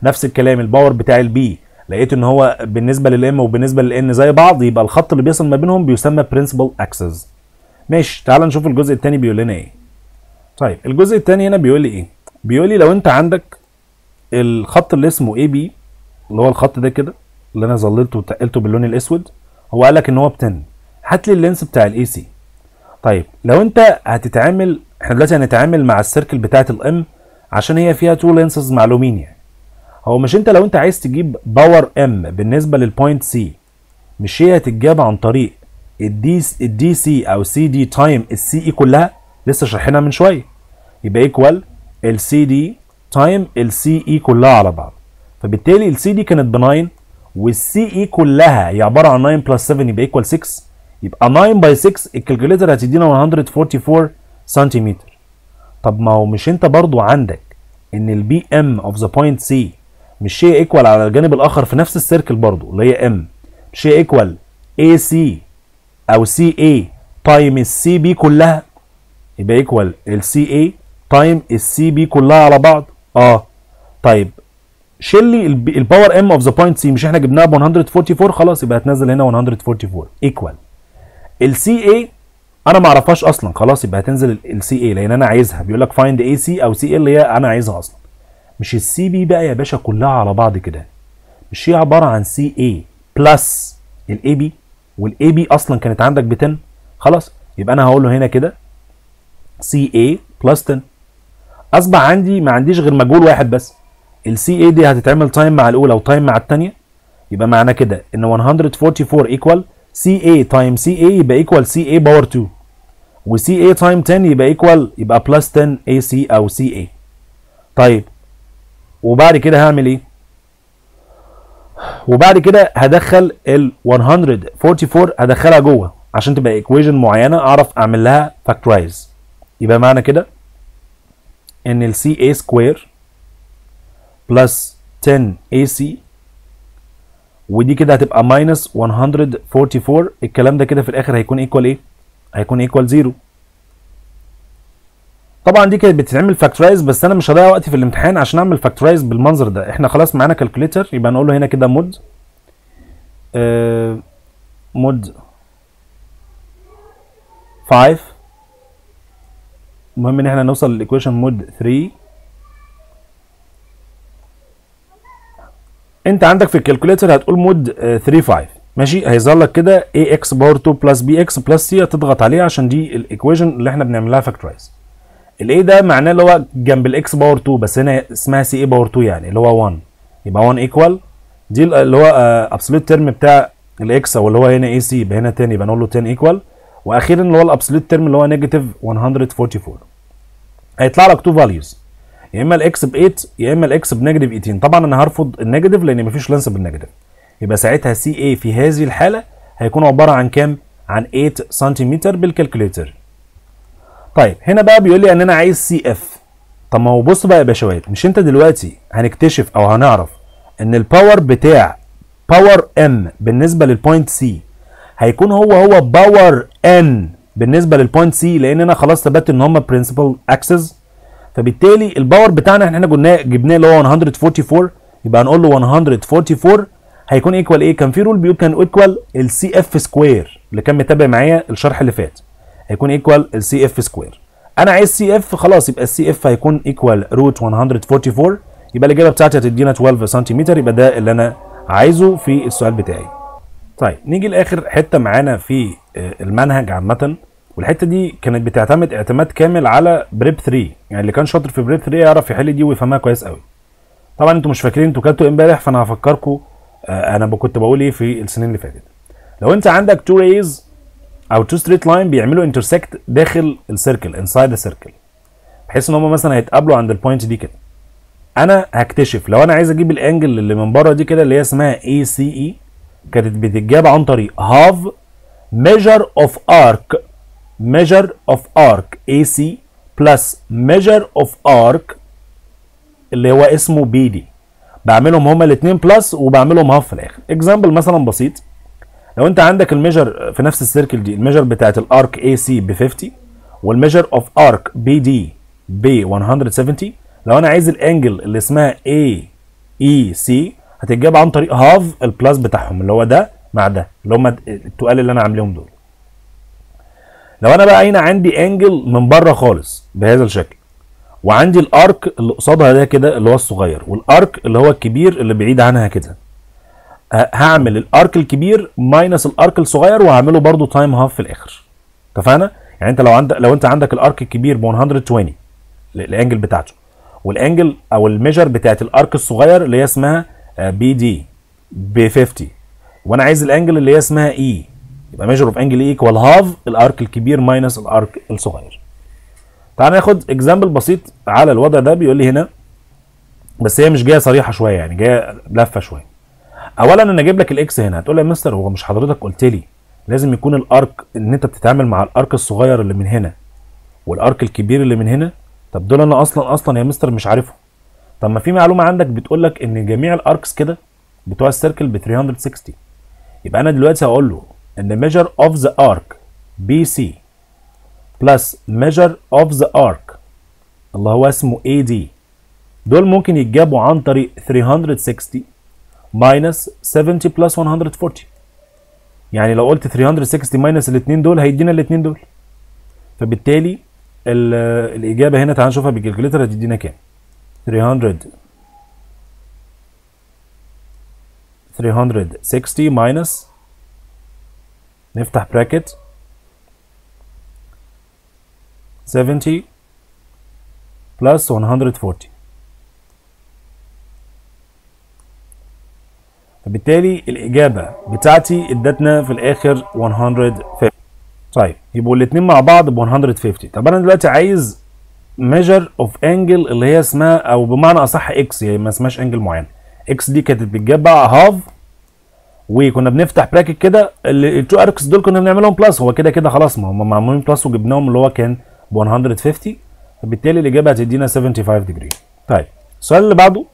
نفس الكلام ال power بتاع ال B لقيت إن هو بالنسبة لل M وبالنسبة لل N زي بعض يبقى الخط اللي بيصل ما بينهم بيسمى principal axis ماشي تعال نشوف الجزء الثاني بيقول لنا إيه. طيب الجزء الثاني هنا بيقول لي إيه؟ بيقول لي لو انت عندك الخط اللي اسمه AB اللي هو الخط ده كده اللي أنا ظللته وتقلته باللون الأسود هو قال لك إن هو ب 10 هات لي ال length بتاع ال AC طيب لو انت هتتعامل إحنا دلوقتي هنتعامل مع ال circle بتاعة ال M عشان هي فيها two lengths معلومين يعني. هو مش انت لو انت عايز تجيب power M بالنسبة لل point C مش هي هتتجاب عن طريق ال D ال DC أو CD time ال CE كلها لسه شارحينها من شوية. يبقى equal ال CD time ال CE كلها على بعض. فبالتالي السي دي كانت ب 9 وال CE كلها هي عبارة عن 9 plus 7 يبقى equal 16 يبقى 9 by 16 ال calculator هتدينا 144 سنتيمتر طب ما هو مش انت برضو عندك ان ال PM of the point C مش هي equal على الجانب الآخر في نفس ال circle برضو اللي هي M مش هي equal AC أو CA time ال CB كلها. يبقى equal ال CA time ال CB كلها على بعض. آه. طيب. شيل لي ال power M of the point C مش إحنا جبناها ب 144 خلاص يبقى هتنزل هنا 144 equal ال CA أنا ما أعرفهاش أصلا. خلاص يبقى هتنزل ال CA لأن أنا عايزها. بيقول لك find AC أو CA اللي هي أنا عايزها أصلا. مش ال CB بقى يا باشا كلها على بعض كده. مش هي عبارة عن CA plus ال AB وال AB أصلا كانت عندك ب 10 خلاص يبقى أنا هقول له هنا كده. CA plus 10 أصبح عندي ما عنديش غير مجهول واحد بس. ال CA دي هتتعمل time مع الأولى و time مع الثانية يبقى معنى كده إن 144 equal CA time CA يبقى equal CA power 2 و CA time 10 يبقى equal يبقى plus 10 AC أو CA طيب وبعد كده هعمل إيه؟ وبعد كده هدخل ال 144 هدخلها جوه عشان تبقى equation معينة أعرف أعمل لها factorize يبقى معنى كده إن ال A square plus 10 AC ودي كده هتبقى minus 144 الكلام ده كده في الآخر هيكون equal إيه؟ هيكون equal 0 طبعا دي كانت بتتعمل factorize بس أنا مش هضيع وقتي في الامتحان عشان أعمل factorize بالمنظر ده. إحنا خلاص معانا calculator يبقى نقول له هنا كده mode. آه mode 5 المهم إن إحنا نوصل لل equation mode 3 أنت عندك في ال calculator هتقول مود 3 5 ماشي؟ هيظهر لك كده ax power 2 plus bx plus c هتضغط عليه عشان دي ال equation اللي إحنا بنعمل لها factorize ال a ده معناه اللي هو جنب ال x power 2 بس هنا اسمها CE power 2 يعني اللي هو 1 يبقى 1 equal دي اللي هو absolute term بتاع ال x أو اللي هو هنا EC يبقى هنا 10 يبقى نقول له 10 equal وأخيرا اللي هو ال absolute term اللي هو negative 144 هيطلع لك two values يا إما ال x ب 8 يا إما ال x ب negative 18 طبعا أنا هرفض ال negative لأن مفيش length بال negative يبقى ساعتها CE في هذه الحالة هيكون عبارة عن كام؟ عن 8 سنتيمتر بال calculator طيب هنا بقى بيقول لي ان أنا عايز CF طب ما هو بص بقى يا باشوات مش أنت دلوقتي هنكتشف أو هنعرف إن ال power بتاع power M بالنسبة لل point C هيكون هو هو power N بالنسبة لل point C لأن أنا خلاص ثبت إن هم principal axis فبالتالي ال power بتاعنا إحنا جبناه جبناه اللي هو 144 يبقى هنقول له 144 هيكون equal إيه؟ كان في rule بيقول كان equal ال CF square اللي كان متابع معايا الشرح اللي فات. هيكون equal ال CF square أنا عايز CF خلاص يبقى ال CF هيكون equal root 144 يبقى الإجابة بتاعتي هتدينا 12 سنتيمتر يبقى ده اللي أنا عايزه في السؤال بتاعي. طيب نيجي لآخر حتة معانا في المنهج عامة. والحتة دي كانت بتعتمد اعتماد كامل على prep 3 يعني اللي كان شاطر في prep 3 يعرف يحل دي ويفهمها كويس قوي. طبعا أنتوا مش فاكرين أنتوا كلتوا امبارح فأنا هفكركم أنا كنت بقول إيه في السنين اللي فاتت. لو أنت عندك two rays أو two straight line بيعملوا intersect داخل ال circle inside ال circle بحيث إن هم مثلا هيتقابلوا عند ال point دي كده. أنا هكتشف لو أنا عايز أجيب ال angle اللي من بره دي كده اللي هي اسمها AEC كانت بتتجاب عن طريق half measure of arc measure of arc AC plus measure of arc اللي هو اسمه BD بعملهم هما الاثنين plus وبعملهم half في الآخر. example مثلا بسيط. لو انت عندك ال measure في نفس ال circle دي ال measure بتاعت ال arc AC ب 50 وال measure of arc BD ب 170 لو أنا عايز ال angle اللي اسمها AEC هتتجاب عن طريق half ال plus بتاعهم اللي هو ده مع ده اللي هم التقال اللي أنا عاملهم دول. لو أنا بقى هنا عندي angle من بره خالص بهذا الشكل وعندي ال arc اللي قصادها ده كده اللي هو الصغير وال arc اللي هو الكبير اللي بعيد عنها كده. هعمل ال arc الكبير minus ال arc الصغير وهعمله برضو time half في الآخر. اتفقنا؟ يعني انت لو عندك لو انت عندك ال arc الكبير ب 120 ال- ال angle بتاعته. وال angle أو ال measure بتاعت ال arc الصغير اللي هي اسمها BD ب 50 وأنا عايز ال angle اللي هي اسمها A يبقى measure of angle A equal half ال arc الكبير minus ال arc الصغير. تعال ناخد example بسيط على الوضع ده بيقول لي هنا بس هي مش جاية صريحة شوية يعني جاية لفة شوية. اولا أنا أجيب لك ال x هنا هتقول لي يا مستر هو مش حضرتك قلت لي لازم يكون ال arc إن أنت بتتعامل مع ال arc الصغير اللي من هنا وال arc الكبير اللي من هنا؟ طب دول أنا أصلا أصلا يا مستر مش عارفهم. طب ما في معلومة عندك بتقول لك إن جميع الاركس كده بتوع السيركل ب 360 يبقى أنا دلوقتي هقول له إن measure of the arc BC plus measure of the arc اللي هو اسمه AD دول ممكن يتجابوا عن طريق 360 minus 70 plus 140 يعني لو قلت 360 minus الاثنين دول هيدينا الاثنين دول. فبالتالي ال- الإجابة هنا تعال نشوفها بال calculator هتدينا كام؟ 300 360 minus نفتح bracket 70 plus 140 فبالتالي الإجابة بتاعتي ادتنا في الآخر 150 طيب يبقوا الاتنين مع بعض ب 150 طب أنا دلوقتي عايز measure of angle اللي هي اسمها أو بمعنى أصح x هي ما اسمهاش angle معين. X دي كانت بتتجاب بقى half وكنا بنفتح bracket كده. ال two arcs دول كنا بنعملهم plus هو كده كده خلاص ما هم معمولين plus وجبناهم اللي هو كان ب 150 فبالتالي الإجابة هتدينا 75 degree طيب السؤال اللي بعده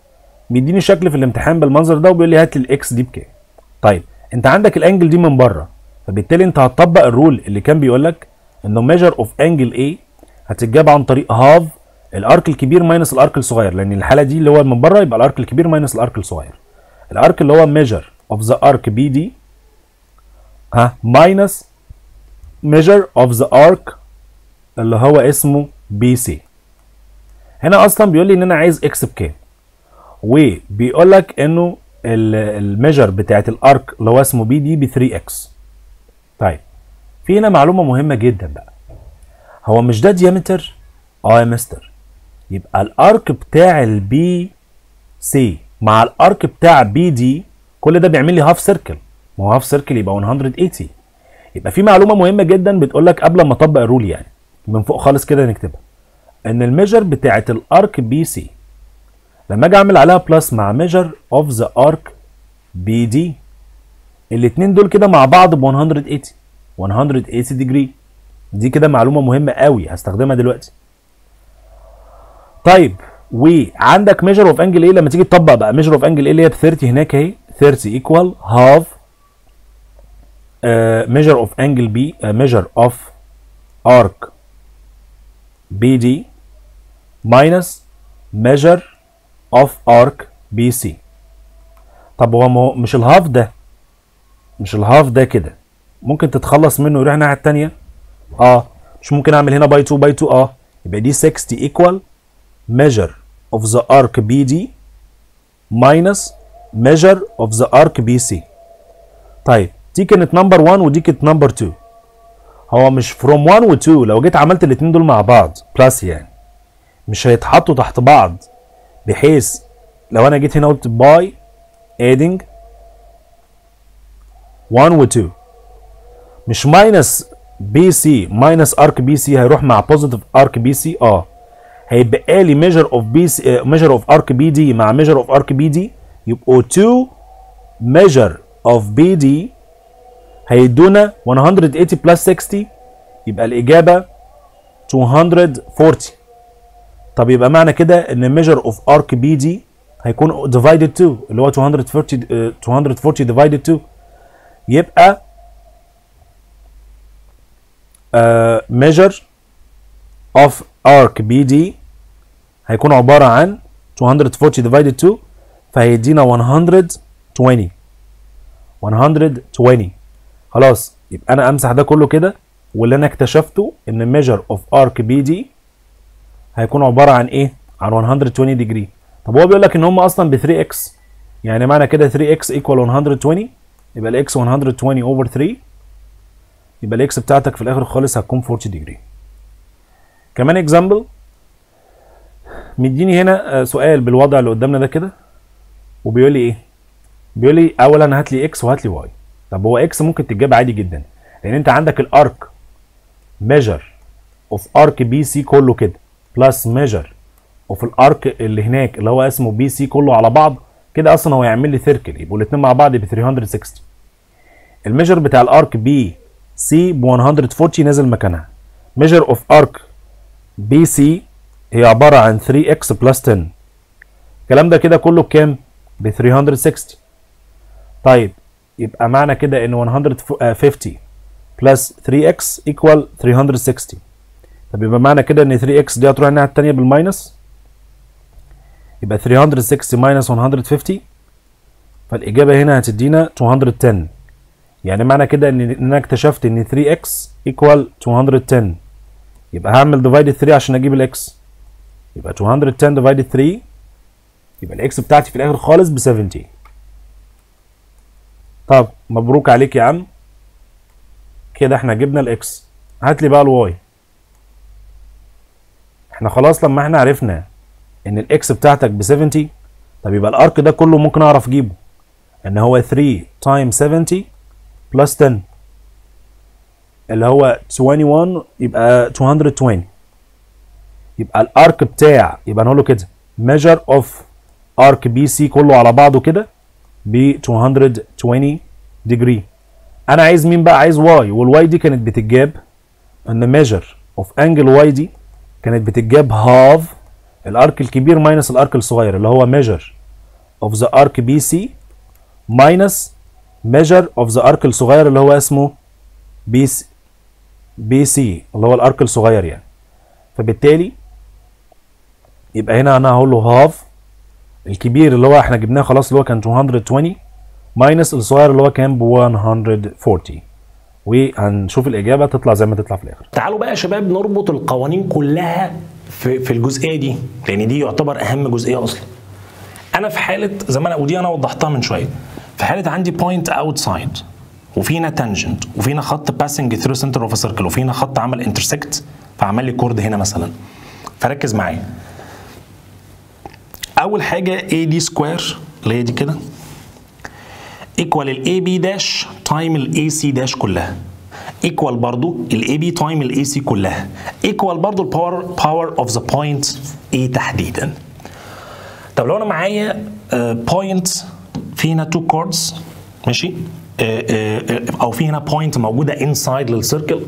بيديني شكل في الامتحان بالمنظر ده وبيقول لي هات لي ال x دي بكام طيب انت عندك ال angle دي من بره فبالتالي انت هتطبق ال rule اللي كان بيقول لك انه measure of angle A هتتجاب عن طريق half ال arc الكبير minus ال arc الصغير لأن الحالة دي اللي هو من بره يبقى ال arc الكبير minus ال arc الصغير. ال arc اللي هو measure of the arc BD ها minus measure of the arc اللي هو اسمه BC هنا أصلا بيقول لي إن أنا عايز x بكام وبيقول لك إنه ال measure بتاعت ال arc اللي هو اسمه BD ب 3 x طيب في هنا معلومة مهمة جدا بقى. هو مش ده diameter آه يا مستر. يبقى ال arc بتاع ال BC مع ال arc بتاع BD كل ده بيعمل لي half circle ما هو half circle يبقى 180 يبقى في معلومة مهمة جدا بتقول لك قبل ما أطبق ال rule يعني. من فوق خالص كده نكتبها. إن ال measure بتاعت ال arc BC لما أجي أعمل عليها plus مع measure of the arc BD الاثنين دول كده مع بعض ب 180 180 degree دي كده معلومة مهمة قوي هستخدمها دلوقتي. طيب وعندك measure of angle A لما تيجي تطبق بقى measure of angle A اللي هي ب 30 هناك أهي 30 equal half measure of angle B measure of arc BD minus measure of arc BC طب هو مش الهاف ده. مش الهاف ده كده. ممكن تتخلص منه ويروح الناحية الثانية آه. مش ممكن أعمل هنا by 2 by 2 آه. يبقى دي 60 equal measure of the arc BD minus measure of the arc BC طيب دي كانت number 1 ودي كانت number 2 هو مش from 1 و 2 لو جيت عملت الاثنين دول مع بعض plus يعني مش هيتحطوا تحت بعض. بحيث لو أنا جيت هنا قلت by adding 1 و 2 مش minus BC minus arc BC هيروح مع positive arc BC آه. هيبقى لي measure of BC measure of arc BD مع measure of arc BD يبقوا 2 measure of BD هيدونا 180 plus 60 يبقى الإجابة 240 طب يبقى معنى كده إن of arc BD هيكون divided 2 اللي هو 240 uh, 240 divided 2 يبقى uh, measure of arc BD هيكون عبارة عن 240 divided 2 فهيدينا 120 120 خلاص يبقى أنا أمسح ده كله كده واللي أنا اكتشفته إن of arc BD هيكون عبارة عن إيه؟ عن 120 degree طب هو بيقول لك إن هم أصلا ب 3 x يعني معنى كده 3 x equal 120 يبقى ال x 120 over 3 يبقى ال x بتاعتك في الآخر خالص هتكون 40 degree كمان example مديني هنا سؤال بالوضع اللي قدامنا ده كده وبيقول لي إيه؟ بيقول لي اولا هات لي x وهات لي y طب هو x ممكن تتجاب عادي جدا لأن أنت عندك ال arc measure of arc BC كله كده. plus measure of ال arc اللي هناك اللي هو اسمه BC كله على بعض كده أصلا هو يعمل لي circle يبقوا الاثنين مع بعض ب 360 ال measure بتاع ال arc B C ب 140 نازل مكانها. measure of arc BC هي عبارة عن 3 x plus 10 الكلام ده كده كله بكام؟ ب 360 طيب يبقى معنى كده إن 150 plus 3x equal 360 طب يبقى معنى كده إن 3x دي هتروح الناحية الثانية بال minus؟ يبقى 360 minus 150 فالإجابة هنا هتدينا 210 يعني معنى كده إن أنا اكتشفت إن 3x equal 210 يبقى هعمل divide 3 عشان أجيب ال x يبقى 210 divide 3 يبقى ال x بتاعتي في الآخر خالص ب 70 طب مبروك عليك يا عم. كده إحنا جبنا ال x هات لي بقى ال y إحنا خلاص لما إحنا عرفنا إن ال x بتاعتك ب 70 طب يبقى ال arc ده كله ممكن أعرف أجيبه. إن هو 3 time 70 plus 10 اللي هو 21 يبقى 220 يبقى ال arc بتاع يبقى نقول له كده measure of arc BC كله على بعضه كده ب 220 degree. أنا عايز مين بقى؟ عايز y وال y دي كانت بتتجاب. إن measure of angle y دي كانت بتتجاب half ال arc الكبير minus ال arc الصغير اللي هو measure of the arc BC minus measure of the arc الصغير اللي هو اسمه BC BC اللي هو ال arc الصغير يعني. فبالتالي يبقى هنا أنا هقول له half الكبير اللي هو إحنا جبناه خلاص اللي هو كان 220 minus الصغير اللي هو كان ب 140 وهنشوف الإجابة تطلع زي ما تطلع في الآخر. تعالوا بقى يا شباب نربط القوانين كلها في في الجزئية دي لأن دي يعتبر أهم جزئية أصلا. أنا في حالة زي ما أنا ودي أنا وضحتها من شوية. في حالة عندي point outside وفينا tangent وفينا خط passing through center of circle وفينا خط عمل intersect فعمل لي chord هنا مثلا. فركز معايا. أول حاجة AD square اللي هي دي كده. equal ال AB dash time ال AC dash كلها. equal برضو ال AB time ال AC كلها. equal برضو ال power power of the point A تحديدا. طب لو أنا معايا point في هنا two chords ماشي؟ آه، آه، أو في هنا point موجوده inside لل circle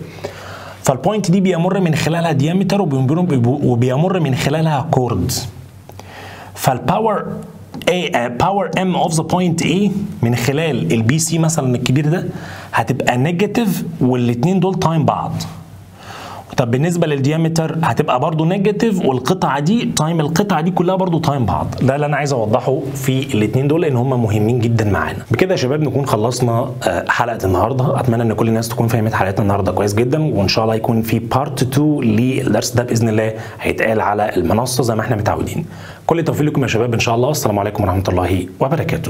فال point دي بيمر من خلالها diameter وبيمر من خلالها chord فال power A power M of the point A من خلال ال BC مثلا الكبير ده هتبقى negative والاثنين دول time بعض. طب بالنسبة لل diameter هتبقى برضو negative والقطعة دي time القطعة دي كلها برضو تايم بعض. ده اللي أنا عايز أوضحه في الاثنين دول لأن هم مهمين جدا معانا. بكده يا شباب نكون خلصنا آه، حلقة النهارده. أتمنى إن كل الناس تكون فهمت حلقتنا النهارده كويس جدا. وإن شاء الله يكون في part 2 للدرس ده بإذن الله هيتقال على المنصة زي ما إحنا متعودين. كل التوفيق لكم يا شباب. إن شاء الله. والسلام عليكم ورحمة الله وبركاته.